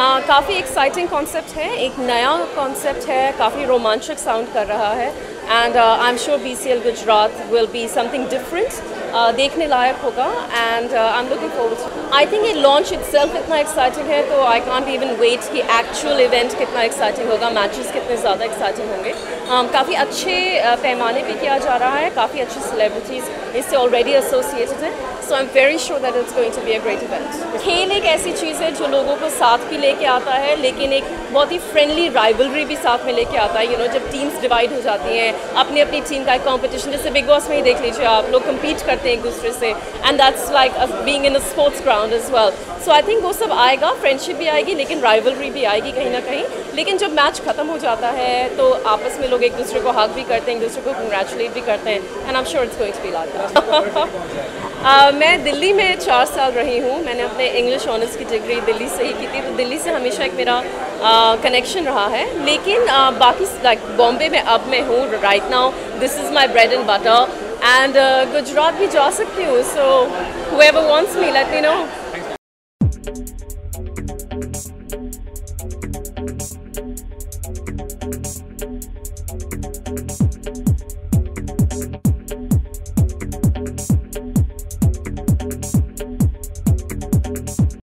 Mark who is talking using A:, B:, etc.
A: काफ़ी exciting concept है एक नया कॉन्सेप्ट है काफ़ी रोमांचक साउंड कर रहा है। I am sure B C L Gujarat will be something different देखने लायक होगा and I am looking forward I think ये लॉन्च इट सेल्फ इतना एक्साइटिंग है तो आई कॉन्ट इवन वेट कि एक्चुअल इवेंट कितना एक्साइटिंग होगा मैचेस कितने ज़्यादा एक्साइटिंग होंगे. Um, काफ़ी अच्छे uh, पैमाने पे किया जा रहा है काफ़ी अच्छी सेलिब्रिटीज़ इससे ऑलरेडी एसोसिएटेड हैं. I am very sure that it's going to be a great event खेल एक ऐसी चीज़ है जो लोगों को साथ भी लेके आता है लेकिन एक बहुत ही फ्रेंडली राइवलरी भी साथ में लेके आता है. यू you नो know, जब टीम्स डिवाइड हो जाती हैं अपनी अपनी टीम का एक कॉम्पिटिशन जैसे बिग बॉस में ही देख लीजिए आप, लोग कम्पीट करते हैं एक दूसरे से and that's like being in a sports ground is well so I think वो सब आएगा फ्रेंडशिप भी आएगी, लेकिन राइवलरी भी आएगी कहीं ना कहीं. लेकिन जब मैच ख़त्म हो जाता है तो आपस में लोग एक दूसरे को हक भी करते हैं, एक दूसरे को कंग्रेचुलेट भी करते हैं and I am sure it's going to Uh, मैं दिल्ली में चार साल रही हूँ। मैंने अपने इंग्लिश ऑनर्स की डिग्री दिल्ली से ही की थी तो दिल्ली से हमेशा एक मेरा कनेक्शन uh, रहा है। लेकिन uh, बाकी लाइक बॉम्बे में अब मैं हूँ right now this is my bread and butter and Gujarat भी जा सकती हूँ so whoever wants me let me know